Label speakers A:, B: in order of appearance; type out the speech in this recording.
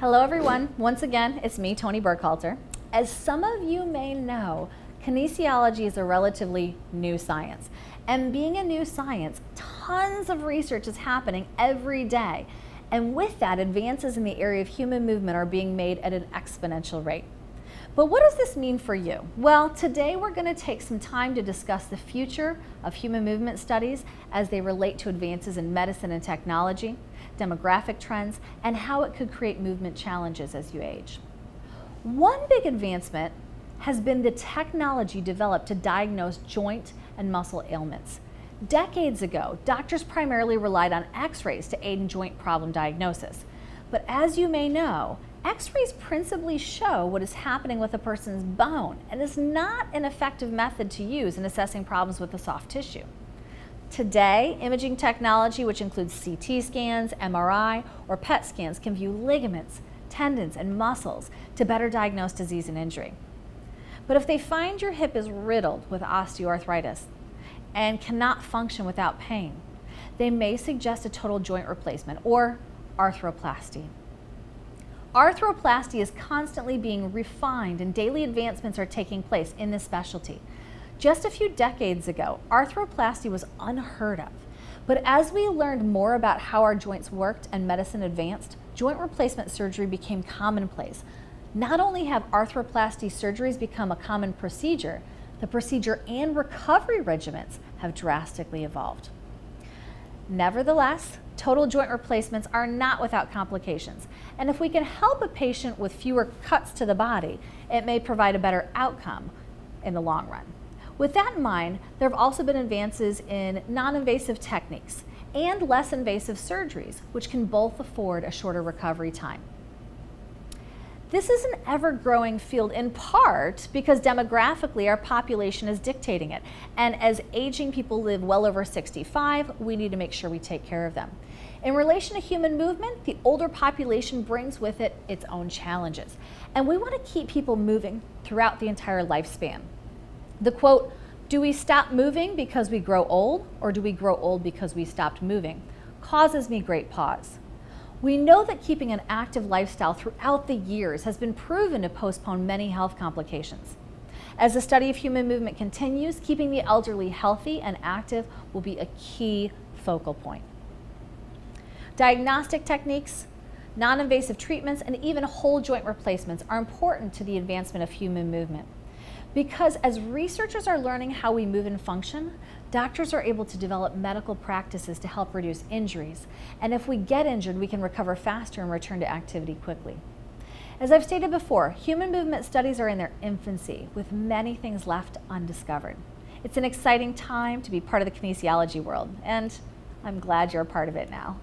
A: Hello everyone, once again, it's me, Tony Burkhalter. As some of you may know, kinesiology is a relatively new science. And being a new science, tons of research is happening every day. And with that, advances in the area of human movement are being made at an exponential rate. But what does this mean for you? Well, today we're going to take some time to discuss the future of human movement studies as they relate to advances in medicine and technology, demographic trends, and how it could create movement challenges as you age. One big advancement has been the technology developed to diagnose joint and muscle ailments. Decades ago, doctors primarily relied on x-rays to aid in joint problem diagnosis. But as you may know, X-rays principally show what is happening with a person's bone and is not an effective method to use in assessing problems with the soft tissue. Today, imaging technology, which includes CT scans, MRI, or PET scans, can view ligaments, tendons, and muscles to better diagnose disease and injury. But if they find your hip is riddled with osteoarthritis and cannot function without pain, they may suggest a total joint replacement or arthroplasty. Arthroplasty is constantly being refined and daily advancements are taking place in this specialty. Just a few decades ago, arthroplasty was unheard of. But as we learned more about how our joints worked and medicine advanced, joint replacement surgery became commonplace. Not only have arthroplasty surgeries become a common procedure, the procedure and recovery regimens have drastically evolved. Nevertheless, total joint replacements are not without complications. And if we can help a patient with fewer cuts to the body, it may provide a better outcome in the long run. With that in mind, there have also been advances in non-invasive techniques and less invasive surgeries, which can both afford a shorter recovery time. This is an ever-growing field in part because demographically our population is dictating it. And as aging people live well over 65, we need to make sure we take care of them. In relation to human movement, the older population brings with it its own challenges. And we want to keep people moving throughout the entire lifespan. The quote, do we stop moving because we grow old or do we grow old because we stopped moving, causes me great pause. We know that keeping an active lifestyle throughout the years has been proven to postpone many health complications. As the study of human movement continues, keeping the elderly healthy and active will be a key focal point. Diagnostic techniques, non-invasive treatments, and even whole joint replacements are important to the advancement of human movement. Because as researchers are learning how we move and function, doctors are able to develop medical practices to help reduce injuries. And if we get injured, we can recover faster and return to activity quickly. As I've stated before, human movement studies are in their infancy, with many things left undiscovered. It's an exciting time to be part of the kinesiology world, and I'm glad you're a part of it now.